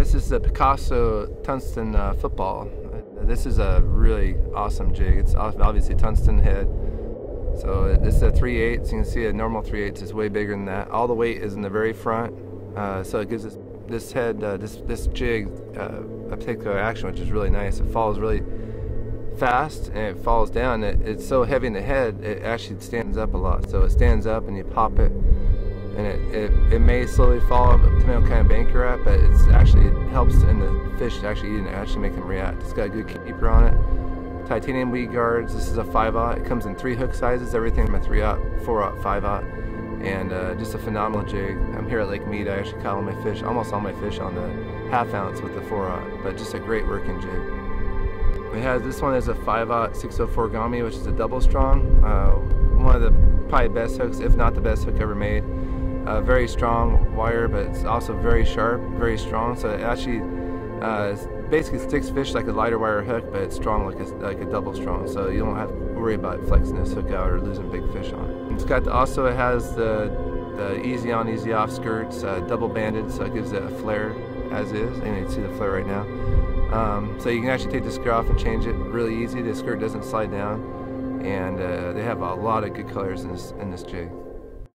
This is the Picasso tungsten uh, football. This is a really awesome jig. It's obviously tungsten head. So this is a 3 8 you can see a normal 3 8 is way bigger than that. All the weight is in the very front, uh, so it gives this, this head, uh, this, this jig, uh, a particular action which is really nice. It falls really fast and it falls down. It, it's so heavy in the head, it actually stands up a lot. So it stands up and you pop it, and it, it, it may slowly fall depending on kind of bank you're at, but it's actually it helps in the fish to actually eating it, actually make them react. It's got a good keeper on it. Titanium weed guards. This is a 5-aught. It comes in three hook sizes, everything from a 3-aught, 4-aught, 5-aught, and uh, just a phenomenal jig. I'm here at Lake Mead. I actually caught all my fish, almost all my fish on the half ounce with the 4-aught, but just a great working jig. It has this one is a 5-aught 604 Gomi, which is a double strong. Uh, one of the probably best hooks, if not the best hook ever made a very strong wire, but it's also very sharp, very strong. So it actually uh, basically sticks fish like a lighter wire hook, but it's strong like a, like a double strong. So you don't have to worry about flexing this hook out or losing big fish on it. It's got also it has the, the easy on, easy off skirts, uh, double banded, so it gives it a flare as is. And you can see the flare right now. Um, so you can actually take the skirt off and change it really easy. The skirt doesn't slide down, and uh, they have a lot of good colors in this in this jig.